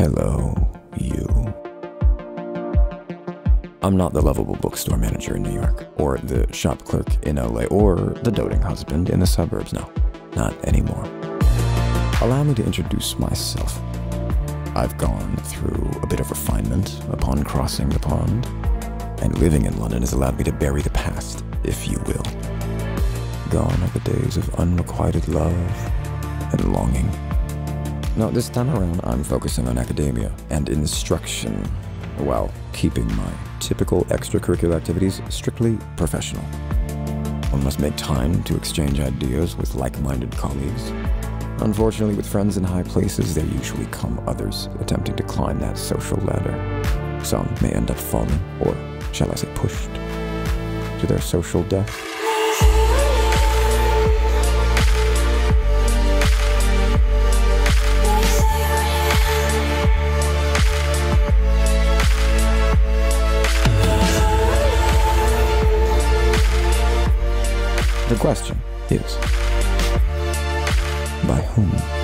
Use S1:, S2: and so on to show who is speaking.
S1: Hello, you. I'm not the lovable bookstore manager in New York, or the shop clerk in LA, or the doting husband in the suburbs. No, not anymore. Allow me to introduce myself. I've gone through a bit of refinement upon crossing the pond, and living in London has allowed me to bury the past, if you will. Gone are the days of unrequited love and longing. No, this time around, I'm focusing on academia and instruction while keeping my typical extracurricular activities strictly professional. One must make time to exchange ideas with like minded colleagues. Unfortunately, with friends in high places, there usually come others attempting to climb that social ladder. Some may end up falling, or shall I say pushed, to their social death. The question is by whom?